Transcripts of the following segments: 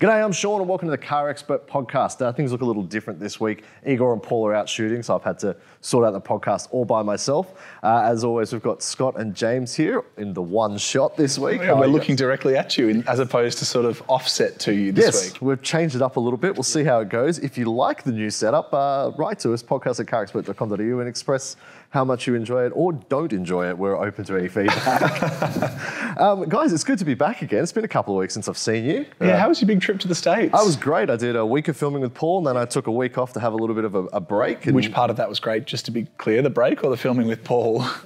G'day, I'm Sean, and welcome to the Car Expert Podcast. Uh, things look a little different this week. Igor and Paul are out shooting, so I've had to sort out the podcast all by myself. Uh, as always, we've got Scott and James here in the one shot this week. Yeah, we're looking directly at you in, as opposed to sort of offset to you this yes, week. we've changed it up a little bit. We'll see how it goes. If you like the new setup, uh, write to us, podcast at carexpert.com.au, and express how much you enjoy it or don't enjoy it. We're open to any feedback. um, guys, it's good to be back again. It's been a couple of weeks since I've seen you. Yeah, how was your big trip to the States? I was great. I did a week of filming with Paul, and then I took a week off to have a little bit of a, a break. Which part of that was great, just to be clear, the break or the filming with Paul?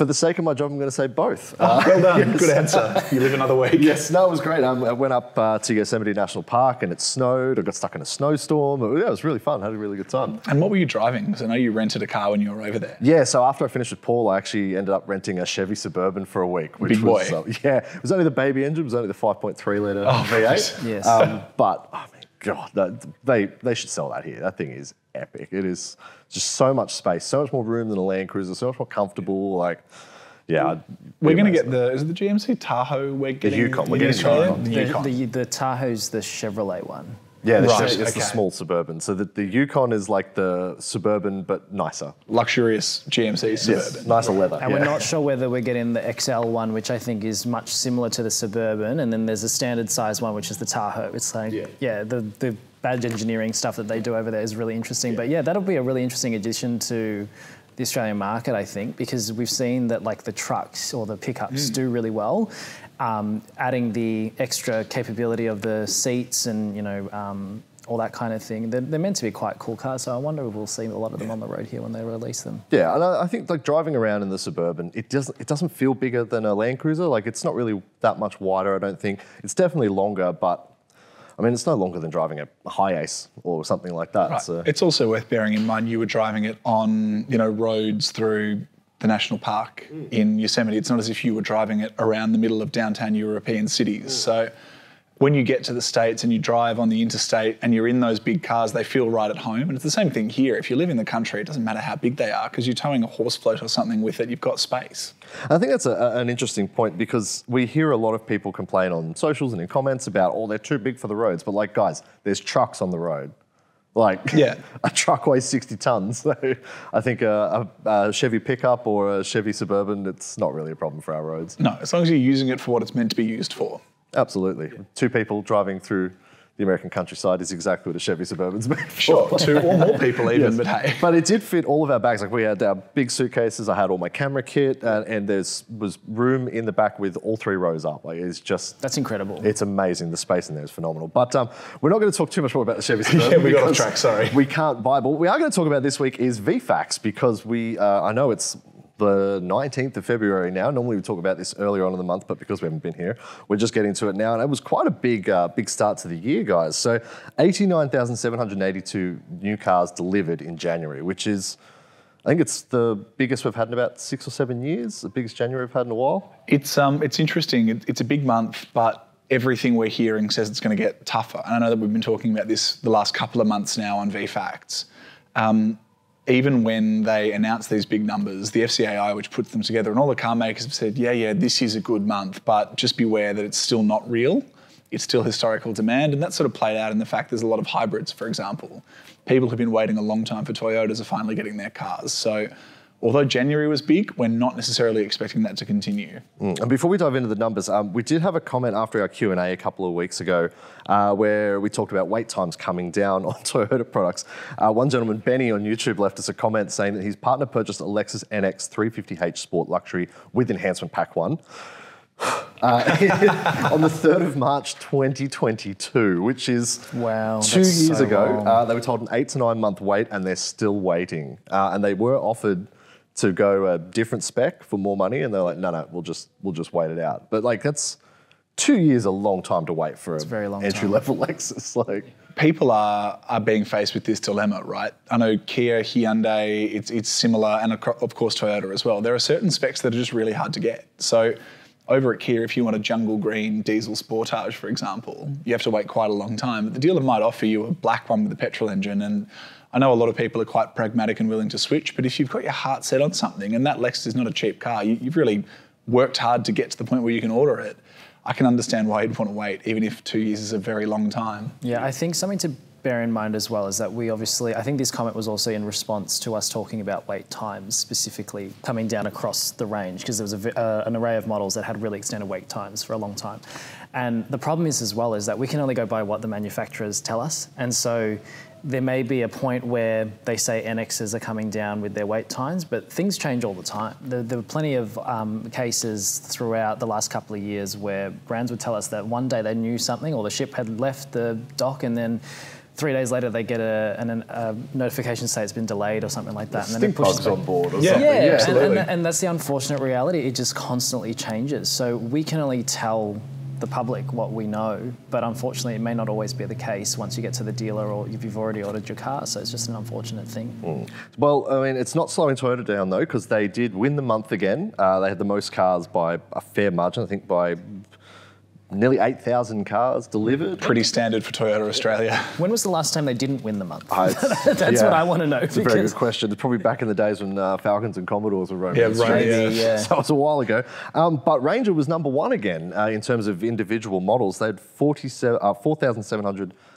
for the sake of my job, I'm going to say both. Oh, well done. Good answer. You live another week. Yes, no, it was great. Um, I went up uh, to Yosemite National Park and it snowed. I got stuck in a snowstorm. It, yeah, it was really fun. I had a really good time. And what were you driving? Because I know you rented a car when you were over there. Yeah, so after I finished with Paul, I actually ended up renting a Chevy Suburban for a week. Which Big was, boy. uh, yeah, it was only the baby engine. It was only the 5.3 litre Oh, V8. Yes. Um, but, I mean, God, that, they, they should sell that here. That thing is epic. It is just so much space, so much more room than a Land Cruiser, so much more comfortable. Like, yeah. I'd We're going to amazed. get the, is it the GMC Tahoe we're getting? The Yukon. We're getting Australia? Yukon. The The, Yukon. the, the Tahoe's the Chevrolet one. Yeah, the Right, Chevy- it's the small Suburban. So the, the Yukon is like the Suburban, but nicer. Luxurious GMC Suburban. nicer leather. And yeah. we're not sure whether we're getting the XL one, which I think is much similar to the Suburban, and then there's a standard size one, which is the Tahoe. It's like, Yeah. yeah, the, the badge engineering stuff that they do over there is really interesting. But yeah, that'll be a really interesting addition to the Australian market, I think, because we've seen that like the trucks or the pickups do really well. Um, adding the extra capability of the seats and you know um, all that kind of thing, they're, they're meant to be quite cool cars. So I wonder if we'll see a lot of them on the road here when they release them. Yeah, and I I think like driving around in the Suburban, it doesn't it doesn't feel bigger than a Land Cruiser. Like it's not really that much wider. I don't think it's definitely longer, but I mean it's no longer than driving a HiAce or something like that. Right. So It's also worth bearing in mind you were driving it on, you know, roads through the national park mm. in Yosemite. It's not as if you were driving it around the middle of downtown European cities. Mm. So when you get to the States and you drive on the interstate and you're in those big cars, they feel right at home. And it's the same thing here. If you live in the country, it doesn't matter how big they are because you're towing a horse float or something with it, you've got space. I think that's a, an interesting point because we hear a lot of people complain on socials and in comments about, oh, they're too big for the roads. But like, guys, there's trucks on the road. Like, Yeah. a truck weighs 60 tons. So I think a, a, a Chevy pickup or a Chevy Suburban, it's not really a problem for our roads. No, as long as you're using it for what it's meant to be used for. Absolutely. Two people driving through the American countryside is exactly what a Chevy Suburban's meant for. Sure, two or more people even, but hey. But it did fit all of our bags. Like we had our big suitcases. I had all my camera kit, and, and there's was room in the back with all three rows up. Like it's just That's incredible. it's amazing. The space in there is phenomenal. But um, we're not going to talk too much more about the Chevy Suburban. Yeah, we got off track, sorry. We can't buy. But what we are going to talk about this week is VFACTS because we. Uh, I know it's the 19th of February now. Normally we talk about this earlier on in the month, but because we haven't been here, we're just getting to it now. And it was quite a big, uh, big start to the year, guys. So 89,782 new cars delivered in January, which is. I think it's the biggest we've had in about six or seven years, the biggest January we've had in a while. It's um, it's interesting. It, it's a big month, but everything we're hearing says it's going to get tougher. And I know that we've been talking about this the last couple of months now on VFacts. Um, even when they announce these big numbers, the FCAI, which puts them together, and all the car makers have said, yeah, yeah, this is a good month, but just beware that it's still not real. It's still historical demand. And that sort of played out in the fact there's a lot of hybrids, for example. People who've been waiting a long time for Toyotas are finally getting their cars. So although January was big, we're not necessarily expecting that to continue. And before we dive into the numbers, um, we did have a comment after our Q and A a couple of weeks ago, uh, where we talked about wait times coming down on Toyota products. Uh, one gentleman, Benny, on YouTube, left us a comment saying that his partner purchased a Lexus NX 350h Sport Luxury with enhancement pack one. uh, on the 3rd of March 2022, which is Wow, two years so ago. Uh, they were told an eight to nine month wait, and they're still waiting. Uh, and they were offered to go a different spec for more money, and they're like, no, no, we'll just we'll just wait it out. But like that's two years a long time to wait for a very long entry level Lexus. Like people are are being faced with this dilemma, right? I know Kia, Hyundai, it's it's similar, and of course Toyota as well. There are certain specs that are just really hard to get. So over at Kia, if you want a jungle green diesel Sportage, for example, you have to wait quite a long time. But the dealer might offer you a black one with a petrol engine, and I know a lot of people are quite pragmatic and willing to switch. But if you've got your heart set on something, and that Lexus is not a cheap car, you, you've really worked hard to get to the point where you can order it. I can understand why you'd want to wait, even if two years is a very long time. Yeah, I think something to bear in mind as well is that we obviously, I think this comment was also in response to us talking about wait times specifically coming down across the range because there was a, uh, an array of models that had really extended wait times for a long time. And the problem is as well is that we can only go by what the manufacturers tell us. And so there may be a point where they say NXs are coming down with their wait times, but things change all the time. There, there were plenty of um, cases throughout the last couple of years where brands would tell us that one day they knew something or the ship had left the dock and then three days later they get a, an, a notification say it's been delayed or something like that. and then it pushes on board or Yeah. something. yeah, Yeah, and, and, absolutely. and that's the unfortunate reality. It just constantly changes. So we can only tell the public what we know, but unfortunately, it may not always be the case once you get to the dealer or if you've already ordered your car. So it's just an unfortunate thing. Well, I mean, it's not slowing Toyota down though, because they did win the month again. Uh, they had the most cars by a fair margin, I think by nearly 8,000 cars delivered. Pretty standard for Toyota Australia. When was the last time they didn't win the month? I- That's yeah. what I want to know. It's a very good question. It's probably back in the days when uh, Falcons and Commodores were roaming. Yeah, the right, yeah. Yeah. So that was a while ago. Um, but Ranger was number one again uh, in terms of individual models. They had 47,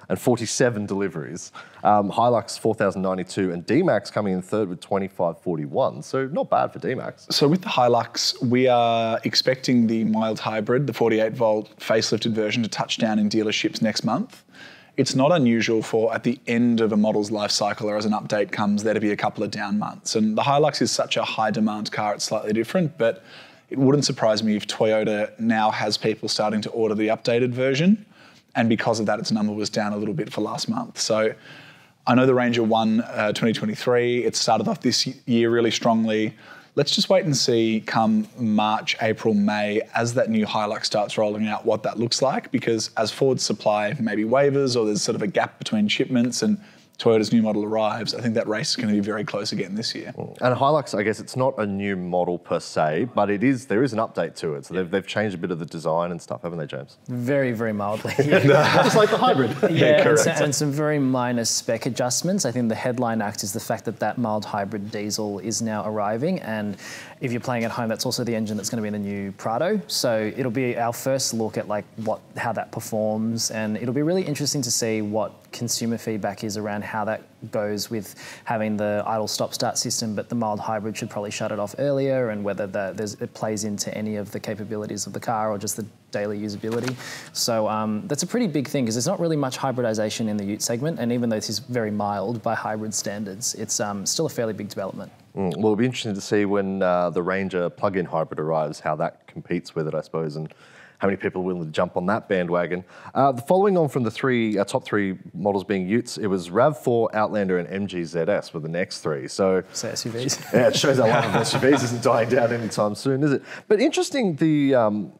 uh, 4,747 deliveries. Um, Hilux 4,092 and D-Max coming in third with 2,541. So not bad for D-Max. So with the Hilux, we are expecting the mild hybrid, the 48 volt facelifted version, to touch down in dealerships next month. It's not unusual for at the end of a model's life cycle or as an update comes there to be a couple of down months. And the Hilux is such a high demand car, it's slightly different, but it wouldn't surprise me if Toyota now has people starting to order the updated version. And because of that, its number was down a little bit for last month. So I know the Ranger won uh, 2023. It started off this year really strongly. Let's just wait and see come March, April, May, as that new Hilux starts rolling out, what that looks like. Because as Ford's supply maybe wavers or there's sort of a gap between shipments and Toyota's new model arrives, I think that race is going to be very close again this year. And Hilux, I guess it's not a new model per se, but it is. There is an update to it. So they've, they've changed a bit of the design and stuff, haven't they, James? Very, very mildly. Just like the hybrid. Yeah, and, correct. so- and some very minor spec adjustments. I think the headline act is the fact that that mild hybrid diesel is now arriving, and if you're playing at home, that's also the engine that's going to be in the new Prado. So it'll be our first look at like what how that performs, and it'll be really interesting to see what consumer feedback is around how that goes with having the idle stop start system, but the mild hybrid should probably shut it off earlier, and whether that it plays into any of the capabilities of the car or just the daily usability. So um, that's a pretty big thing because there's not really much hybridization in the Ute segment, and even though this is very mild by hybrid standards, it's um, still a fairly big development. Mm, Well, it'll be interesting to see when uh, the Ranger plug-in hybrid arrives, how that competes with it, I suppose, and how many people are willing to jump on that bandwagon. Uh, the following on from the three uh, top three models being Utes, it was Rav4, Outlander, and MG ZS were the next three. So So SUVs. yeah, it shows our love of SUVs isn't dying down anytime soon, is it? But interesting the um,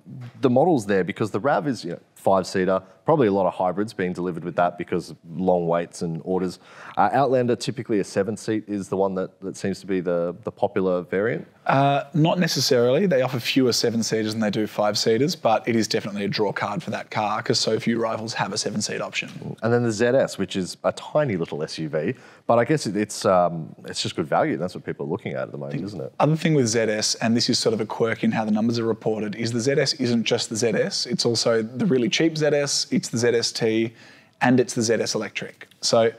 the models there because the Rav is you know, five seater, probably a lot of hybrids being delivered with that because of long waits and orders. Uh, Outlander typically a seven seat is the one that, that seems to be the the popular variant. Uh, not necessarily. They offer fewer seven seaters than they do five seaters, but it is definitely a draw card for that car because so few rivals have a seven seat option. And then the ZS, which is a tiny little SUV, but I guess it, it's um, it's just good value. That's what people are looking at at the moment, isn't it? Other thing with ZS, and this is sort of a quirk in how the numbers are reported, is the ZS isn't just the ZS. It's also the really cheap ZS, it's the ZST, and it's the ZS Electric. So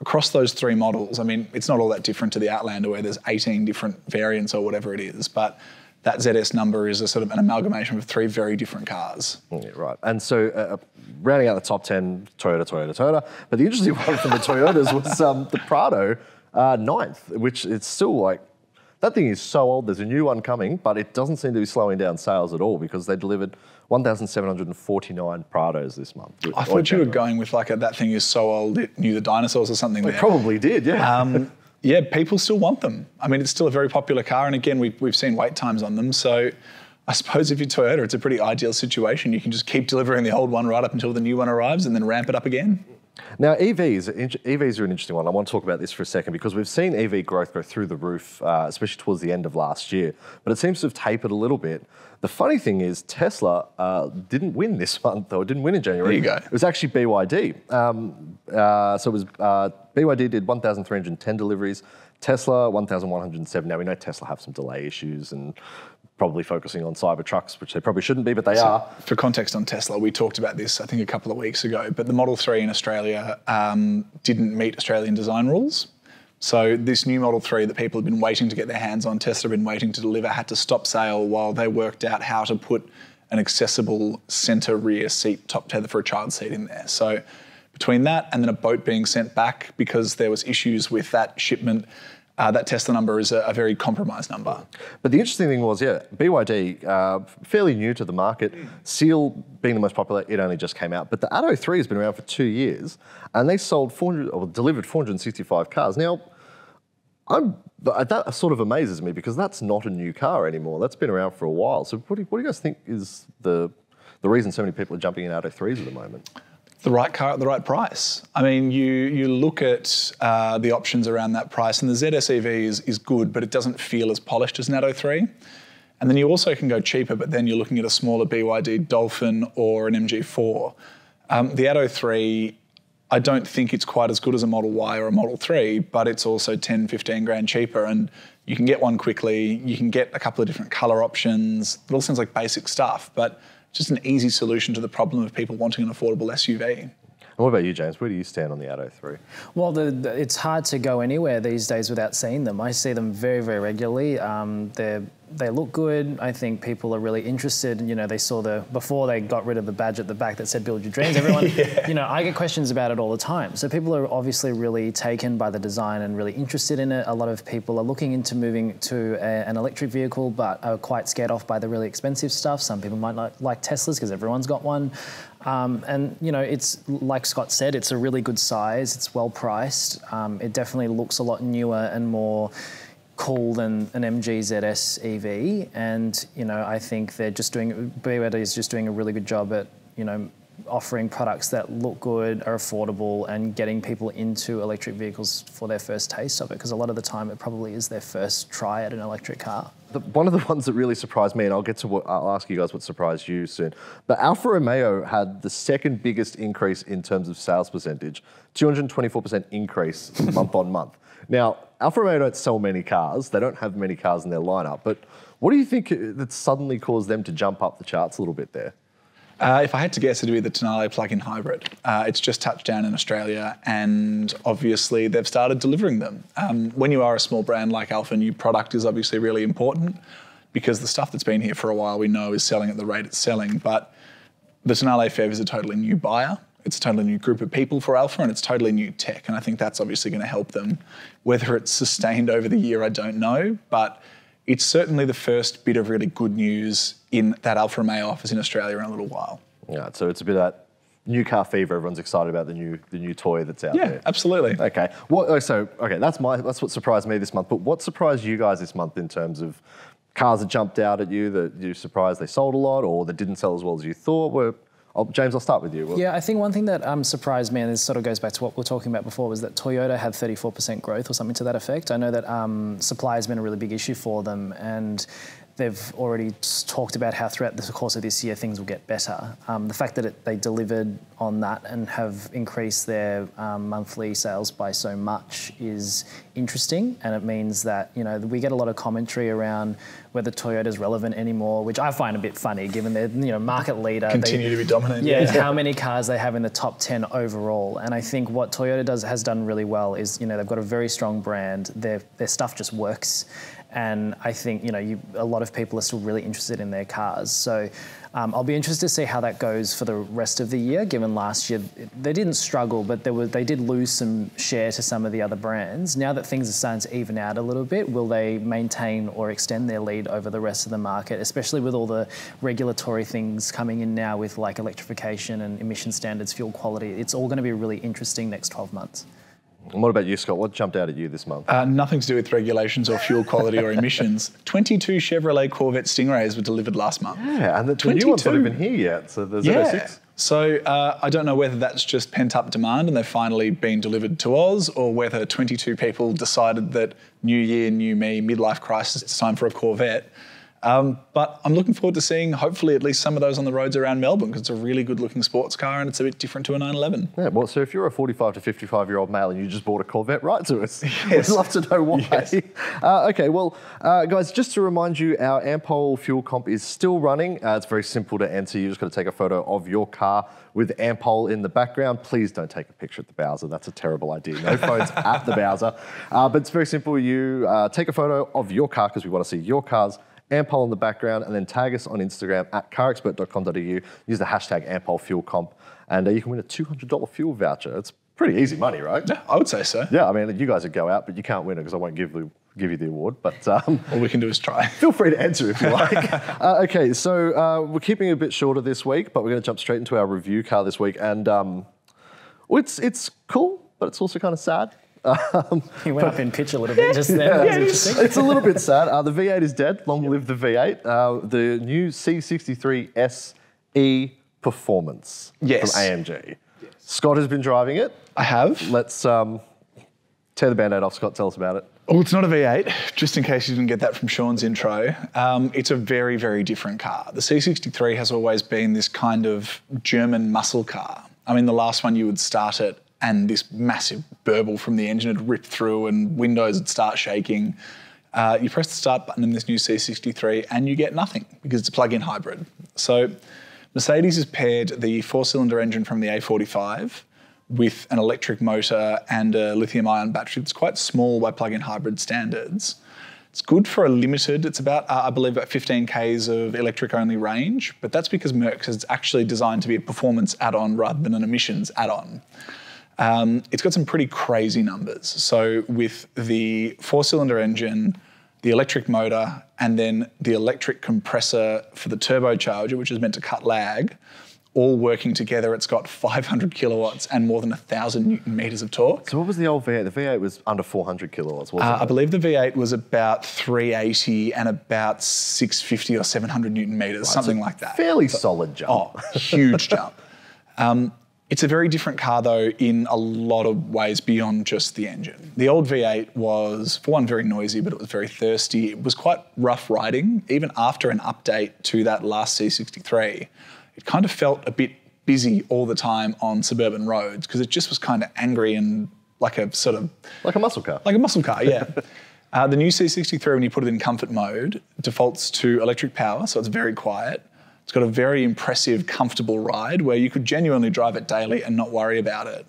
across those three models, I mean, it's not all that different to the Outlander where there's 18 different variants or whatever it is, but that ZS number is a sort of an amalgamation of three very different cars. Yeah, right. And so, uh, rounding out the top 10, Toyota, Toyota, Toyota. But the interesting one from the Toyotas was um, the Prado, uh, ninth, which it's still like, that thing is so old. There's a new one coming, but it doesn't seem to be slowing down sales at all because they delivered 1,749 Prados this month. I thought you were going with like a, that thing is so old it knew the dinosaurs or something. They there. probably did, yeah. Um, yeah, people still want them. I mean, it's still a very popular car, and again, we've, we've seen wait times on them. So, I suppose if you're Toyota, it's a pretty ideal situation. You can just keep delivering the old one right up until the new one arrives, and then ramp it up again. Now, EVs, EVs are an interesting one. I want to talk about this for a second because we've seen EV growth go through the roof, uh, especially towards the end of last year, but it seems to have tapered a little bit. The funny thing is, Tesla uh, didn't win this month, though. It didn't win in January. There you go. It was actually BYD. Um, uh, so it was uh, BYD did 1,310 deliveries, Tesla 1,107. Now we know Tesla have some delay issues and probably focusing on Cybertrucks, which they probably shouldn't be, but they are. For context on Tesla, we talked about this, I think, a couple of weeks ago, but the Model 3 in Australia um, didn't meet Australian design rules. So this new Model 3 that people have been waiting to get their hands on, Tesla have been waiting to deliver, had to stop sale while they worked out how to put an accessible center rear seat top tether for a child seat in there. So between that and then a boat being sent back because there was issues with that shipment, uh, that Tesla number is a, a, very compromised number. But the interesting thing was, yeah, BYD, uh, fairly new to the market. Seal being the most popular, it only just came out. But the Atto 3 has been around for two years, and they sold 400 or delivered 465 cars. Now, I'm, that sort of amazes me because that's not a new car anymore. That's been around for a while. So what do, what do you guys think is the the reason so many people are jumping in Atto 3s at the moment? The right car at the right price. I mean, you you look at uh, the options around that price, and the ZS EV is, is good, but it doesn't feel as polished as an Atto 3. And then you also can go cheaper, but then you're looking at a smaller BYD Dolphin or an MG4. Um, the Atto 3, I don't think it's quite as good as a Model Y or a Model 3, but it's also 10, 15 grand cheaper. And you can get one quickly. You can get a couple of different color options. It all sounds like basic stuff, but just an easy solution to the problem of people wanting an affordable SUV. What about you, James? Where do you stand on the Atto 3? Well, the, the, it's hard to go anywhere these days without seeing them. I see them very, very regularly. Um, they're they look good. I think people are really interested. You know, they saw the before they got rid of the badge at the back that said "Build Your Dreams." Everyone, yeah. you know, I get questions about it all the time. So people are obviously really taken by the design and really interested in it. A lot of people are looking into moving to a, an electric vehicle, but are quite scared off by the really expensive stuff. Some people might like, like Teslas because everyone's got one. Um, and you know, it's like Scott said, it's a really good size. It's well priced. Um, it definitely looks a lot newer and more cool than an MG ZS EV. And you know, I think they're just doing BYD is just doing a really good job at you know offering products that look good, are affordable, and getting people into electric vehicles for their first taste of it. Because a lot of the time, it probably is their first try at an electric car. The, one of the ones that really surprised me, and I'll get to what I'll ask you guys what surprised you soon. But Alfa Romeo had the second biggest increase in terms of sales percentage, 224% increase month on month. Now, Alfa Romeo don't sell many cars. They don't have many cars in their lineup. But what do you think uh, that suddenly caused them to jump up the charts a little bit there? Uh, if I had to guess, it'd be the Tonale plug-in hybrid. Uh, it's just touched down in Australia, and obviously they've started delivering them. Um, when you are a small brand like Alfa, new product is obviously really important because the stuff that's been here for a while we know is selling at the rate it's selling. But the Tonale PHEV is a totally new buyer. It's a totally new group of people for Alfa, and it's totally new tech. And I think that's obviously going to help them. Whether it's sustained over the year, I don't know, but it's certainly the first bit of really good news in that Alfa Romeo office in Australia in a little while. Yeah, so it's a bit of that new car fever. Everyone's excited about the new the new toy that's out yeah, there. Yeah, absolutely. Okay. What? Oh, so okay, that's my that's what surprised me this month. But what surprised you guys this month in terms of cars that jumped out at you that you surprised they sold a lot or that didn't sell as well as you thought? Were I'll, James, I'll start with you. Yeah, I think one thing that um, surprised me, and this sort of goes back to what we are talking about before, was that Toyota had 34% growth or something to that effect. I know that um, supply has been a really big issue for them, and they've already talked about how throughout the course of this year things will get better. Um, the fact that it, they delivered on that and have increased their um, monthly sales by so much is interesting, and it means that you know we get a lot of commentary around whether Toyota is relevant anymore, which I find a bit funny given they're you know market leader. Continue they, to be dominant. Yeah, yeah, how many cars they have in the top ten overall, and I think what Toyota does has done really well is you know they've got a very strong brand. Their their stuff just works and I think you know you, a lot of people are still really interested in their cars. So um, I'll be interested to see how that goes for the rest of the year. Given last year they didn't struggle, but were, they did lose some share to some of the other brands. Now that things are starting to even out a little bit, will they maintain or extend their lead over the rest of the market? Especially with all the regulatory things coming in now with like electrification and emission standards, fuel quality. It's all going to be really interesting next 12 months. And what about you, Scott? What jumped out at you this month? Uh, nothing to do with regulations or fuel quality or emissions. 22 Chevrolet Corvette Stingrays were delivered last month. Yeah, and the, the new one's not even here yet. So there's yeah. 06. So uh, I don't know whether that's just pent up demand and they've finally been delivered to Oz, or whether 22 people decided that new year, new me, midlife crisis, it's time for a Corvette. Um, but I'm looking forward to seeing hopefully at least some of those on the roads around Melbourne because it's a really good looking sports car and it's a bit different to a 911. Yeah, well, so if you're a 45 to 55 year old male and you just bought a Corvette, write to us. Yes. We'd love to know why. Yes. Uh, okay, well, uh, guys, just to remind you, our Ampol fuel comp is still running. Uh, it's very simple to enter. You just got to take a photo of your car with Ampol in the background. Please don't take a picture at the Bowser. That's a terrible idea. No phones at the Bowser. Uh, but it's very simple. You uh, take a photo of your car because we want to see your cars. Ampol in the background, and then tag us on Instagram at carexpert.com.au. Use the hashtag Ampol Fuel Comp, and uh, you can win a $200 fuel voucher. It's pretty easy money, right? Yeah, I would say so. Yeah, I mean, you guys would go out, but you can't win it because I won't give, the, give you the award. But um, All we can do is try. feel free to enter if you like. uh, okay, so uh, we're keeping it a bit shorter this week, but we're going to jump straight into our review car this week. And um, it's, it's cool, but it's also kind of sad. Um, He went up in pitch a little bit just there. That was interesting. it's a little bit sad. Uh, the V8 is dead. Long live the V8. Uh, the new C63 SE Performance Yes. from AMG. Yes. Scott has been driving it. I have. Let's um, tear the band-aid off. Scott, tell us about it. Oh, it's not a V8, just in case you didn't get that from Sean's intro. Um, it's a very, very different car. The C63 has always been this kind of German muscle car. I mean, the last one you would start it and this massive burble from the engine would rip through and windows would start shaking. Uh, you press the start button in this new C63 and you get nothing because it's a plug in hybrid. So, Mercedes has paired the four cylinder engine from the A45 with an electric motor and a lithium ion battery that's quite small by plug in hybrid standards. It's good for a limited, it's about, uh, I believe, about 15 Ks of electric only range, but that's because Merc is actually designed to be a performance add on rather than an emissions add on. Um, it's got some pretty crazy numbers. So, with the four cylinder engine, the electric motor, and then the electric compressor for the turbocharger, which is meant to cut lag, all working together, it's got 500 kilowatts and more than 1,000 newton meters of torque. So what was the old V8? The V8 was under 400 kilowatts, wasn't Uh, I believe the V8 was about 380 and about 650 or 700 newton meters, something like that. Fairly solid jump. Oh, huge jump. Um, it's a very different car, though, in a lot of ways beyond just the engine. The old V8 was, for one, very noisy, but it was very thirsty. It was quite rough riding. Even after an update to that last C63, it kind of felt a bit busy all the time on suburban roads because it just was kind of angry and like a sort of Like a muscle car. like a muscle car, yeah. uh, the new C63, when you put it in comfort mode, defaults to electric power, so it's very quiet. It's got a very impressive, comfortable ride where you could genuinely drive it daily and not worry about it.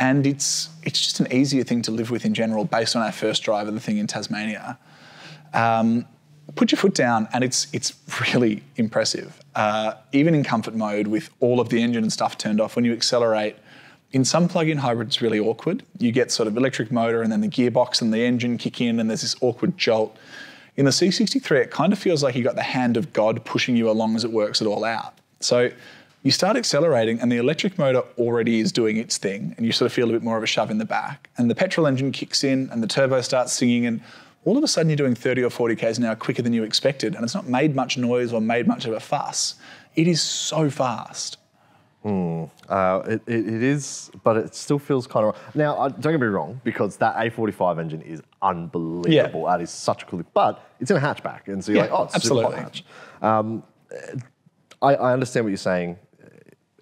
And it's it's just an easier thing to live with in general, based on our first drive of the thing in Tasmania. Um, put your foot down, and it's it's really impressive. Uh, even in comfort mode, with all of the engine and stuff turned off, when you accelerate, in some plug-in hybrids, it's really awkward. You get sort of electric motor, and then the gearbox and the engine kick in, and there's this awkward jolt. In the C63, it kind of feels like you got the hand of God pushing you along as it works it all out. So you start accelerating, and the electric motor already is doing its thing, and you sort of feel a bit more of a shove in the back. And the petrol engine kicks in, and the turbo starts singing, and all of a sudden you're doing 30 or 40 k's an hour quicker than you expected, and it's not made much noise or made much of a fuss. It is so fast. Uh, it, it, it is, but it still feels kind of. Now, uh, don't get me wrong, because that A45 engine is unbelievable. Yeah. That is such a cool. But it's in a hatchback, and so you're Yeah, like, oh, it's absolutely. super hatch. Um, I, I understand what you're saying.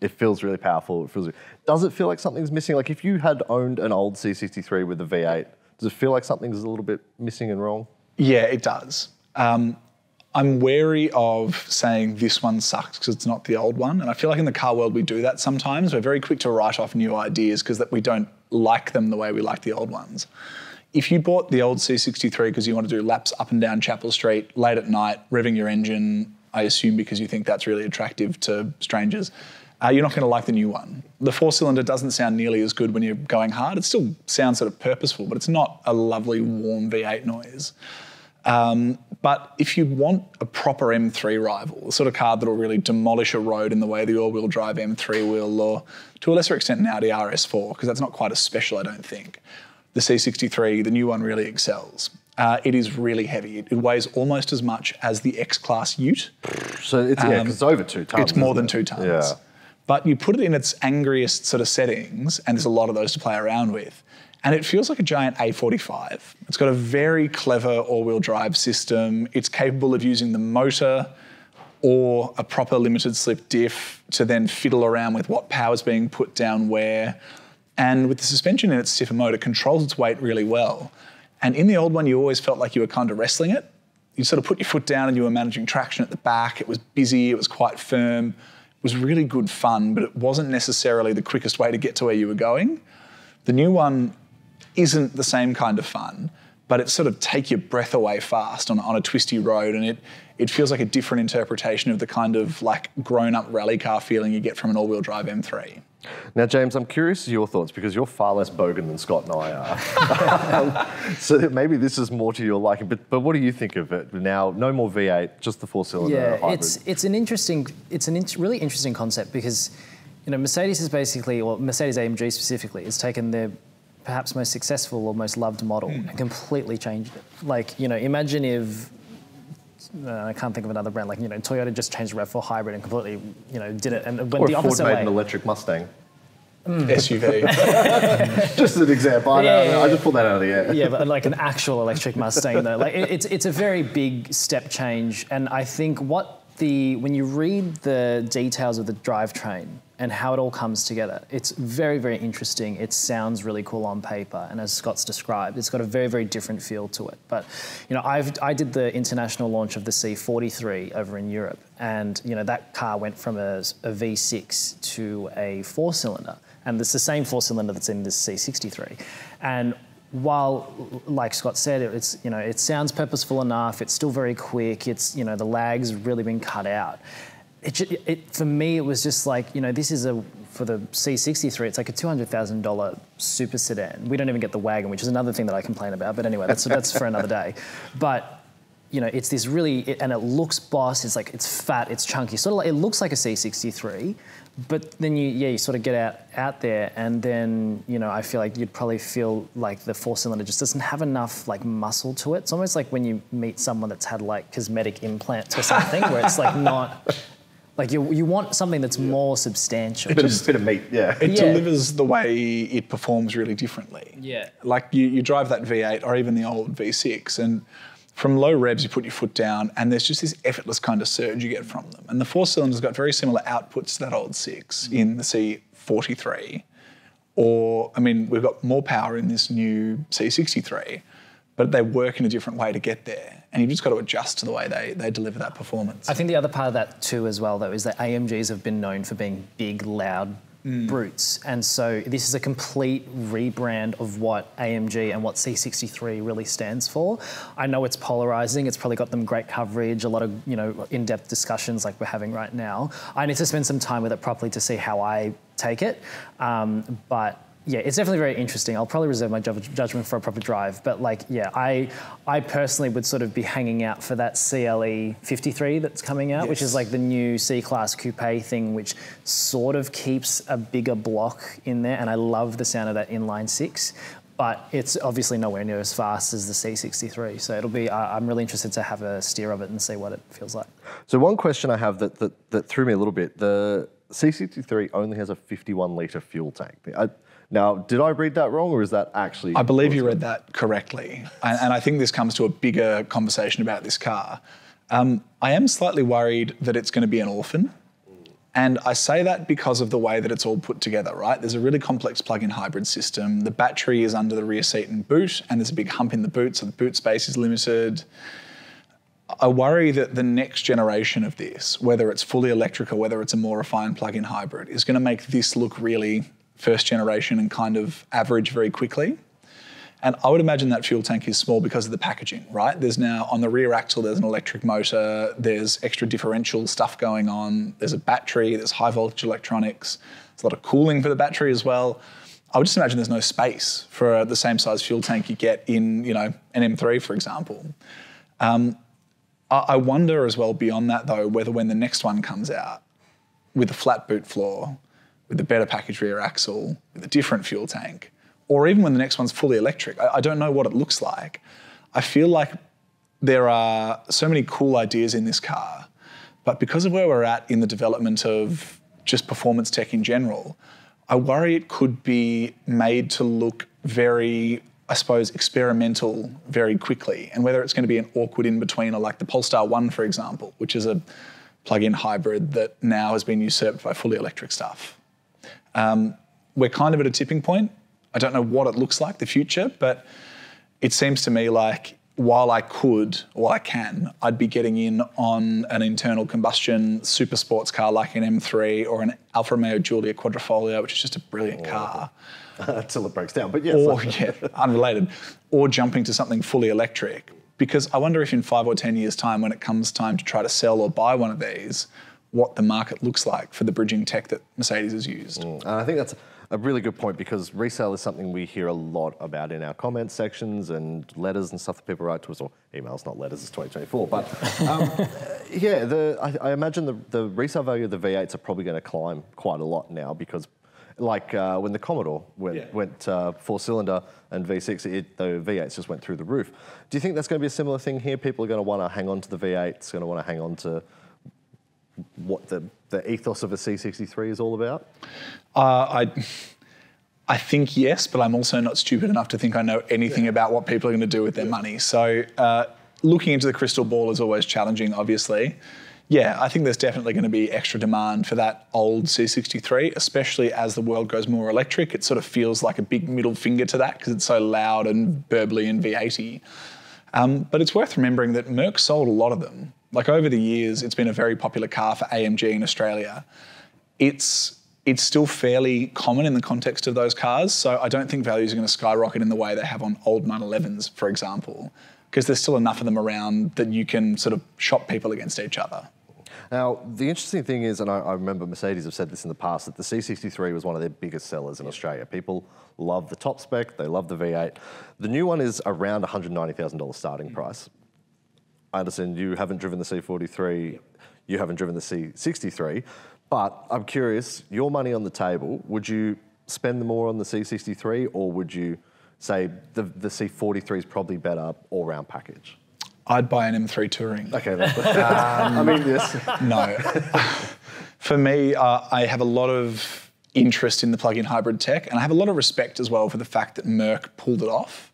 It feels really powerful. It feels. Does it feel like something's missing? Like if you had owned an old C63 with a V8, does it feel like something's a little bit missing and wrong? Yeah, it does. Um, I'm wary of saying this one sucks because it's not the old one. And I feel like in the car world, we do that sometimes. We're very quick to write off new ideas because we don't like them the way we like the old ones. If you bought the old C63 because you want to do laps up and down Chapel Street late at night, revving your engine, I assume because you think that's really attractive to strangers, uh, you're not going to like the new one. The four cylinder doesn't sound nearly as good when you're going hard. It still sounds sort of purposeful, but it's not a lovely warm V8 noise. Um, but if you want a proper M3 rival, the sort of car that'll really demolish a road in the way the all-wheel drive M3 will, or to a lesser extent an Audi RS4, because that's not quite as special, I don't think. The C63, the new one, really excels. Uh, it is really heavy. It, it weighs almost as much as the X-Class Ute. So it's yeah, 'cause it's over two tons. Um, It's more than it? two tons. Yeah. But you put it in its angriest sort of settings, and there's a lot of those to play around with, and it feels like a giant A45. It's got a very clever all-wheel drive system. It's capable of using the motor or a proper limited slip diff to then fiddle around with what power is being put down where. And with the suspension in its stiffer mode, it controls its weight really well. And in the old one, you always felt like you were kind of wrestling it. You sort of put your foot down and you were managing traction at the back. It was busy, it was quite firm. It was really good fun, but it wasn't necessarily the quickest way to get to where you were going. The new one isn't the same kind of fun, but it sort of take your breath away fast on, on a twisty road and it it feels like a different interpretation of the kind of like grown-up rally car feeling you get from an all-wheel drive M3. Now, James, I'm curious your thoughts because you're far less bogan than Scott and I are. so maybe this is more to your liking. But but what do you think of it now? No more V8, just the four-cylinder Yeah, hybrid. it's it's an interesting it's an in- really interesting concept because you know Mercedes is basically or Mercedes AMG specifically has taken their perhaps most successful or most loved model and completely changed it. Like you know, imagine if uh, I can't think of another brand like you know Toyota just changed the RAV4 hybrid and completely you know did it and went or the if Ford opposite made way. an electric Mustang. SUV. Just an example. I, Yeah, know, yeah, I just pulled that out of the air. yeah, but like an actual electric Mustang though. Like it, it's it's a very big step change, and I think what the when you read the details of the drivetrain and how it all comes together, it's very very interesting. It sounds really cool on paper, and as Scott's described, it's got a very very different feel to it. But you know, I've I did the international launch of the C43 over in Europe, and you know that car went from a, a V6 to a four cylinder and it's the same four cylinder that's in this C63. And while, like Scott said, it's you know it sounds purposeful enough. It's still very quick. It's you know the lag's really been cut out. It, it for me it was just like you know this is a for the C63 it's like a two hundred thousand dollar super sedan. We don't even get the wagon, which is another thing that I complain about. But anyway, that's that's for another day. But you know, it's this really, it, and it looks boss. It's like it's fat, it's chunky. Sort of like it looks like a C63, but then you, yeah, you sort of get out out there, and then you know, I feel like you'd probably feel like the four cylinder just doesn't have enough like muscle to it. It's almost like when you meet someone that's had like cosmetic implants or something, where it's like not. Like you, you want something that's more substantial. Bit of, bit of meat, yeah. It Yeah. delivers the way it performs really differently. Yeah. Like you, you drive that V8 or even the old V6, and from low revs, you put your foot down, and there's just this effortless kind of surge you get from them. And the four cylinders got very similar outputs to that old six mm. in the C43. Or, I mean, we've got more power in this new C63, but they work in a different way to get there. And you've just got to adjust to the way they, they deliver that performance. I think the other part of that too, as well, though, is that AMGs have been known for being big, loud brutes, and so this is a complete rebrand of what AMG and what C63 really stands for. I know it's polarizing; it's probably got them great coverage, a lot of you know in-depth discussions like we're having right now. I need to spend some time with it properly to see how I take it, um, but yeah, it's definitely very interesting. I'll probably reserve my ju- judgment for a proper drive, but like, yeah, I I personally would sort of be hanging out for that CLE 53 that's coming out, which is like the new C-Class coupe thing, which sort of keeps a bigger block in there, and I love the sound of that inline six. But it's obviously nowhere near as fast as the C63, so it'll be. I I'm really interested to have a steer of it and see what it feels like. So one question I have that, that, that threw me a little bit, the C63 only has a 51 litre fuel tank. I, now, did I read that wrong or is that actually? I believe you read that correctly. And, and I think this comes to a bigger conversation about this car. Um, I am slightly worried that it's going to be an orphan. And I say that because of the way that it's all put together, right? There's a really complex plug in hybrid system. The battery is under the rear seat and boot, and there's a big hump in the boot, so the boot space is limited. I worry that the next generation of this, whether it's fully electric or whether it's a more refined plug-in hybrid, is going to make this look really first generation and kind of average very quickly. And I would imagine that fuel tank is small because of the packaging, right? There's now on the rear axle, there's an electric motor, there's extra differential stuff going on, there's a battery, there's high voltage electronics, there's a lot of cooling for the battery as well. I would just imagine there's no space for the same size fuel tank you get in, you know, an M3, for example. Um, I I wonder as well beyond that though whether when the next one comes out with a flat boot floor, with a better package rear axle, with a different fuel tank, or even when the next one's fully electric, I, I don't know what it looks like. I feel like there are so many cool ideas in this car, but because of where we're at in the development of just performance tech in general, I worry it could be made to look very, I suppose, experimental very quickly, and whether it's going to be an awkward in between, or like the Polestar One, for example, which is a plug-in hybrid that now has been usurped by fully electric stuff. Um, we're kind of at a tipping point. I don't know what it looks like the future, but it seems to me like while I could, or I can, I'd be getting in on an internal combustion super sports car like an M3 or an Alfa Romeo Giulia Quadrifoglio, which is just a brilliant car. Until it breaks down. But yes. Or, yeah, unrelated. Or jumping to something fully electric. Because I wonder if in five or 10 years' time, when it comes time to try to sell or buy one of these, what the market looks like for the bridging tech that Mercedes has used. Mm. And I think that's a really good point because resale is something we hear a lot about in our comment sections and letters and stuff that people write to us, or emails, not letters, it's 2024. But um, yeah, the, I, I, imagine the, the resale value of the V8s are probably going to climb quite a lot now because like uh, when the Commodore went, yeah. went uh, four cylinder and V6, it, the V8s just went through the roof. Do you think that's going to be a similar thing here? People are going to want to hang on to the V8s, going to want to hang on to what the, the ethos of a C63 is all about? Uh, I, I think yes, but I'm also not stupid enough to think I know anything yeah. about what people are going to do with their yeah. money. So uh, looking into the crystal ball is always challenging, obviously. Yeah, I think there's definitely going to be extra demand for that old C63, especially as the world goes more electric. It sort of feels like a big middle finger to that because it's so loud and burbly and V80. Um, but it's worth remembering that Merc sold a lot of them. Like over the years, it's been a very popular car for AMG in Australia. It's it's still fairly common in the context of those cars. So I don't think values are going to skyrocket in the way they have on old 911s, for example, because there's still enough of them around that you can sort of shop people against each other. Now, the interesting thing is, and I, I, remember Mercedes have said this in the past, that the C63 was one of their biggest sellers in Australia. People love the top spec, they love the V8. The new one is around $190,000 starting price. I understand you haven't driven the C43, you haven't driven the C63, but I'm curious, your money on the table, would you spend more on the C63 or would you say the, the C43 is probably better all round package? I'd buy an M3 Touring. Okay, um, I mean, yes. No. for me, uh, I have a lot of interest in the plug in hybrid tech, and I have a lot of respect as well for the fact that Merc pulled it off.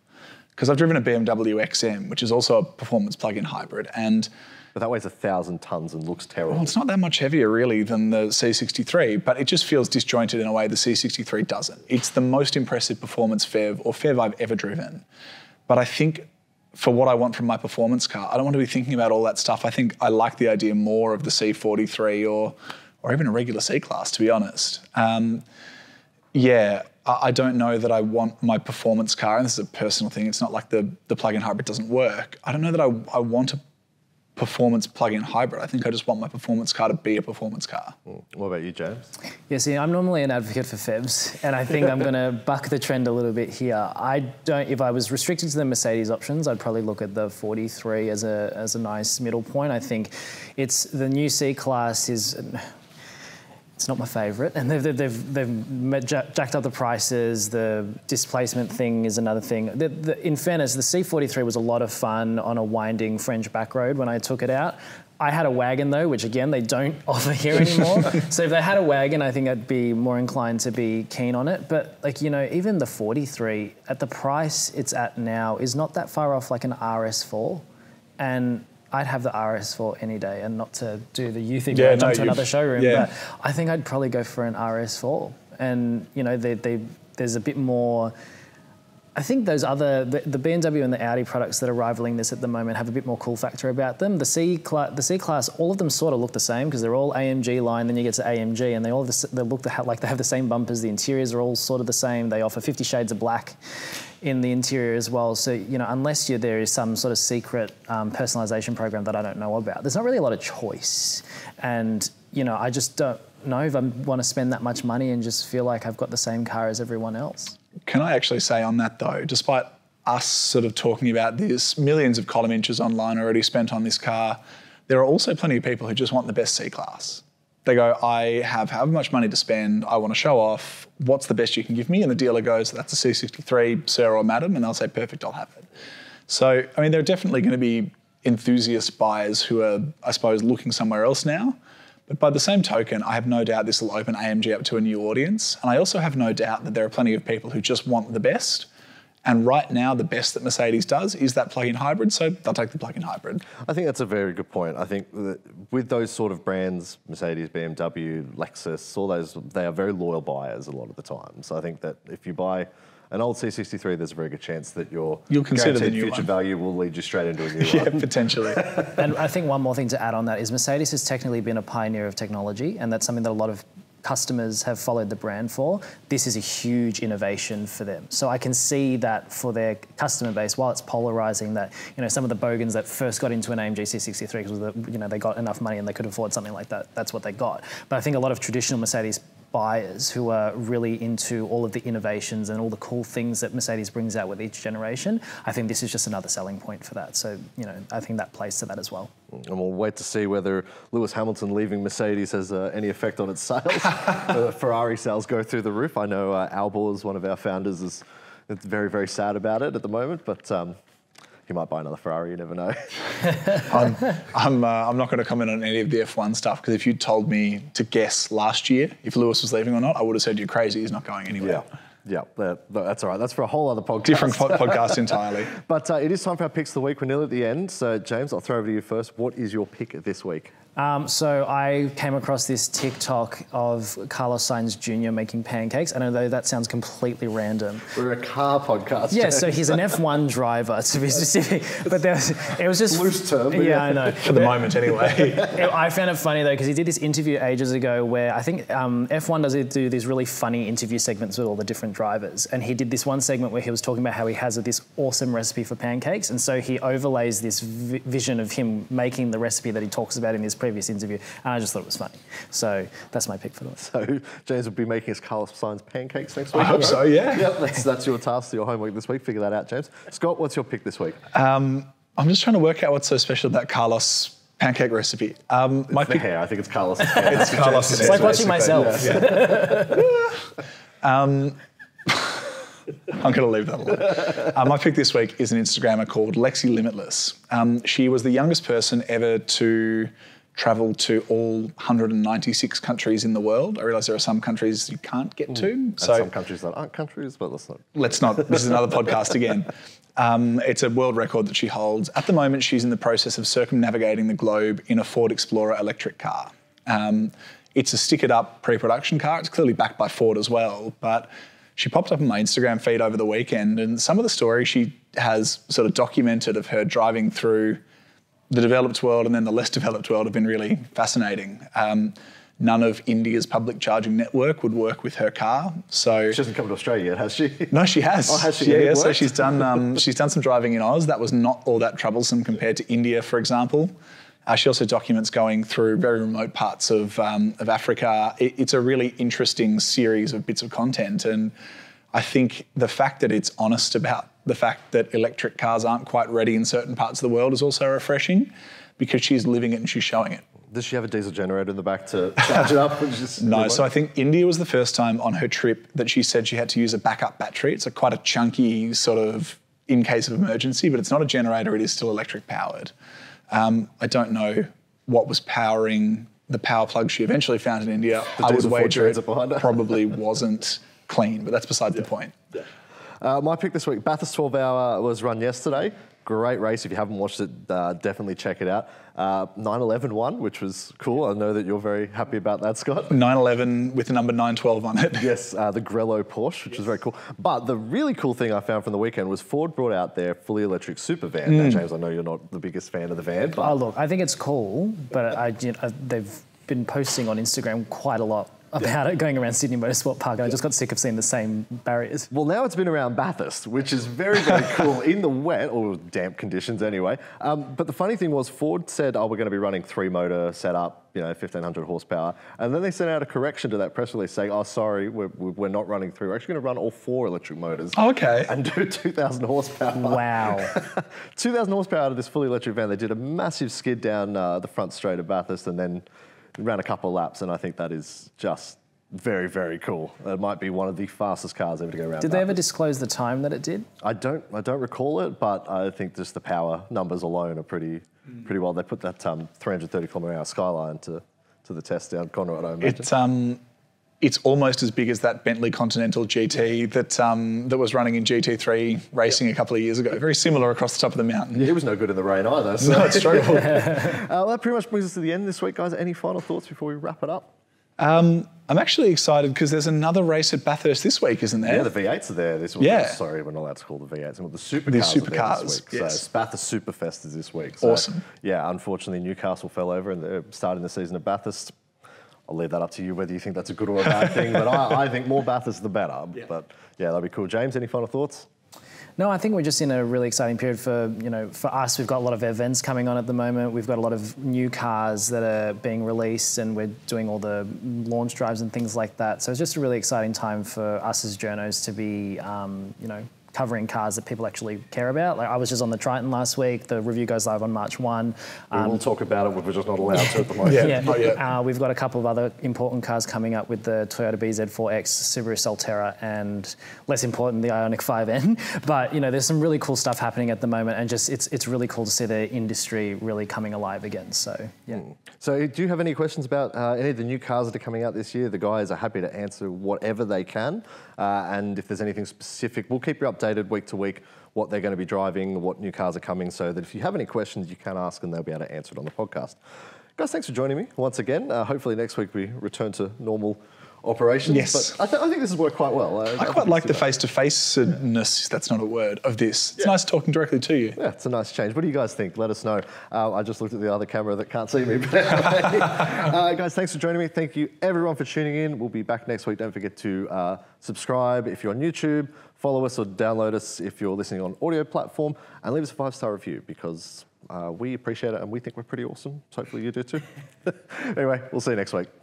Because I've driven a BMW XM, which is also a performance plug in hybrid, and but that weighs a thousand tons and looks terrible. Well, it's not that much heavier really than the C63, but it just feels disjointed in a way the C63 doesn't. It's the most impressive performance FEV or PHEV I've ever driven. But I think for what I want from my performance car, I don't want to be thinking about all that stuff. I think I like the idea more of the C43 or or even a regular C class, to be honest. Um, yeah, I don't know that I want my performance car, and this is a personal thing. It's not like the the plug-in hybrid doesn't work. I don't know that I, I want a performance plug-in hybrid. I think I just want my performance car to be a performance car. Mm. What about you, James? Yeah, see, I'm normally an advocate for PHEVs, and I think I'm going to buck the trend a little bit here. I don't. If I was restricted to the Mercedes options, I'd probably look at the 43 as a as a nice middle point. I think it's the new C class is it's not my favourite. And they've, they've, they've jacked up the prices. The displacement thing is another thing. The, the, in fairness, the C43 was a lot of fun on a winding French back road when I took it out. I had a wagon though, which again they don't offer here anymore. so if they had a wagon, I think I'd be more inclined to be keen on it. But like you know, even the 43 at the price it's at now is not that far off like an RS4, and I'd have the RS4 any day, and not to do the you thing yeah, where I jump no, to another showroom. Yeah. But I think I'd probably go for an RS4, and you know, they, they, there's a bit more. I think those other the, the, BMW and the Audi products that are rivaling this at the moment have a bit more cool factor about them. The C the C class, all of them sort of look the same because they're all AMG line. Then you get to AMG, and they all they look like they have the same bumpers. The interiors are all sort of the same. They offer 50 shades of black in the interior as well. So, you know, unless there is some sort of secret um, personalization program that I don't know about, there's not really a lot of choice. And, you know, I just don't know if I want to spend that much money and just feel like I've got the same car as everyone else. Can I actually say on that though, despite us sort of talking about this, millions of column inches online already spent on this car, there are also plenty of people who just want the best C class they go, I have however much money to spend, I want to show off, what's the best you can give me? And the dealer goes, that's a C63, sir or madam, and they'll say, perfect, I'll have it. So, I mean, there are definitely going to be enthusiast buyers who are, I suppose, looking somewhere else now. But by the same token, I have no doubt this will open AMG up to a new audience. And I also have no doubt that there are plenty of people who just want the best. And right now, the best that Mercedes does is that plug-in hybrid. So they'll take the plug-in hybrid. I think that's a very good point. I think with those sort of brands, Mercedes, BMW, Lexus, all those, they are very loyal buyers a lot of the time. So I think that if you buy an old C63, there's a very good chance that your You'll consider the guaranteed new future one. value will lead you straight into a new Yeah, one. potentially. And I think one more thing to add on that is Mercedes has technically been a pioneer of technology, and that's something that a lot of customers have followed the brand for. This is a huge innovation for them. So I can see that for their customer base, while it's polarizing that, you know, some of the bogans that first got into an AMG C63 because, you know, they got enough money and they could afford something like that, that's what they got. But I think a lot of traditional Mercedes buyers who are really into all of the innovations and all the cool things that Mercedes brings out with each generation, I think this is just another selling point for that. So, you know, I think that plays to that as well. And we'll wait to see whether Lewis Hamilton leaving Mercedes has uh, any effect on its sales. uh, Ferrari sales go through the roof. I know uh, Alborz, is one of our founders, is is very, very sad about it at the moment, but um, he might buy another Ferrari, you never know. I'm, I'm, uh, I'm not going to comment on any of the F1 stuff because if you told me to guess last year if Lewis was leaving or not, I would have said you're crazy. He's not going anywhere. yeah. Yeah, that- that's all right. That's for a whole other podcast. Different po- podcast entirely. But uh, it is time for our picks of the week. We're nearly at the end. So, James, I'll throw over to you first. What is your pick this week? Um, so I came across this TikTok of Carlos Sainz Jr. making pancakes. And although that sounds completely random, We're a car podcast. yeah. So he's an F1 driver to be specific, but there was, it was just Loose term, Yeah, yeah. I know. For the moment, anyway. I found it funny though because he did this interview ages ago where I think um, F1 does do these really funny interview segments with all the different drivers, and he did this one segment where he was talking about how he has this awesome recipe for pancakes, and so he overlays this vi- vision of him making the recipe that he talks about in this previous interview, and I just thought it was funny. So that's my pick for this. So, James will be making his Carlos Sainz pancakes next week. I week. hope so, yeah. Yep, that's, that's your task, your homework this week. Figure that out, James. Scott, what's your pick this week? I'm just trying to work out what's so special about Carlos' pancake recipe. Um, my the pick, hair. I think it's Carlos' hair. it's Carlos. It's like watching myself. I'm going to leave that alone. Uh, my pick this week is an Instagrammer called Lexie Limitless. Um, she was the youngest person ever to travel to all 196 countries in the world. I realise there are some countries you can't get to. And So some countries that aren't countries, but let's not. let's not. This is another podcast again. Um, it's a world record that she holds. At the moment, she's in the process of circumnavigating the globe in a Ford Explorer electric car. Um, it's a stick-it-up pre-production car. It's clearly backed by Ford as well, but she popped up on my Instagram feed over the weekend, and some of the stories she has sort of documented of her driving through the developed world and then the less developed world have been really fascinating. Um, none of India's public charging network would work with her car, so She hasn't come to Australia yet, has she? no, she has. Oh, has she? Yeah, Yeah. So she's done um, she's done some driving in Oz. That was not all that troublesome compared to India, for example. Uh, she also documents going through very remote parts of um, of Africa. It, it's a really interesting series of bits of content, and I think the fact that it's honest about the fact that electric cars aren't quite ready in certain parts of the world is also refreshing, because she's living it and she's showing it. Does she have a diesel generator in the back to charge it up? No, so I think India was the first time on her trip that she said she had to use a backup battery. It's a quite a chunky sort of in case of emergency, but it's not a generator, it is still electric powered. Um, I don't know what was powering the power plug she eventually found in India. I would wager it probably wasn't clean, but that's beside the point. Uh, my pick this week, Bathurst 12 hour was run yesterday. Great race. If you haven't watched it, uh, definitely check it out. Uh, 911 won, which was cool. I know that you're very happy about that, Scott. 911 with the number 912 on it. Yes, uh, the Grello Porsche, which was very cool. But the really cool thing I found from the weekend was Ford brought out their fully electric super van. Now, James, I know you're not the biggest fan of the van, but Oh, look, I think it's cool, but I, you know, they've been posting on Instagram quite a lot about it, going around Sydney Motorsport Park. and I just got sick of seeing the same barriers. Well, now it's been around Bathurst, which is very, very cool in the wet or damp conditions anyway. Um, but the funny thing was, Ford said, "Oh, we're going to be running three motor setup, you know, 1500 horsepower," and then they sent out a correction to that press release saying, "Oh, sorry, we're, we're not running three. We're actually going to run all four electric motors." Oh, okay. And do 2,000 horsepower. Wow. 2,000 horsepower out of this fully electric van. They did a massive skid down uh, the front straight of Bathurst and then ran a couple of laps. And I think that is just very, very cool. It might be one of the fastest cars ever to go around. Did they ever disclose the time that it did? I don't, I don't recall it, but I think just the power numbers alone are pretty, pretty well. They put that um, 330 kilometre hour skyline to, to the test down Conrod. I imagine. It's um, it's almost as big as that Bentley Continental GT that um, that was running in GT3 racing a couple of years ago. Very similar across the top of the mountain. Yeah, It was no good in the rain either. So. No, it's struggled. Uh, well, that pretty much brings us to the end this week, guys. Any final thoughts before we wrap it up? Um, I'm actually excited because there's another race at Bathurst this week, isn't there? Yeah, the V8s are there this week. Yeah. Sorry, we're not allowed to call the V8s. Well, the supercars, The are there supercars, this week. yes. So Bathurst Superfest is this week. So, Awesome. Yeah, unfortunately, Newcastle fell over and they're starting the season at Bathurst. I'll leave that up to you whether you think that's a good or a bad thing, but I, I think more Bathurst the better. But yeah, that'd be cool. James, any final thoughts? No, I think we're just in a really exciting period for you know for us. We've got a lot of events coming on at the moment. We've got a lot of new cars that are being released, and we're doing all the launch drives and things like that. So it's just a really exciting time for us as journos to be um, you know covering cars that people actually care about. Like I was just on the Triton last week. The review goes live on March one. We will talk about it, but we're just not allowed to at the moment. Yeah. Yeah, not yet. Uh, we've got a couple of other important cars coming up with the Toyota BZ4X, Subaru Solterra, and less important, the Ioniq 5N. But you know, there's some really cool stuff happening at the moment, and just it's it's really cool to see the industry really coming alive again. So yeah. So, do you have any questions about uh, any of the new cars that are coming out this year? The guys are happy to answer whatever they can. Uh, and if there's anything specific, we'll keep you updated week to week what they're going to be driving, what new cars are coming, so that if you have any questions, you can ask and they'll be able to answer it on the podcast. Guys, thanks for joining me once again. Uh, hopefully, next week we return to normal operations. Yes. But I, th- I think this has worked quite well. I quite like the face to faceness, that's not a word, of this. It's nice talking directly to you. Yeah, it's a nice change. What do you guys think? Let us know. Uh, I just looked at the other camera that can't see me. Uh, guys, thanks for joining me. Thank you everyone for tuning in. We'll be back next week. Don't forget to uh, subscribe if you're on YouTube, follow us or download us if you're listening on audio platform, and leave us a five star review because uh, we appreciate it and we think we're pretty awesome. So hopefully you do too. anyway, we'll see you next week.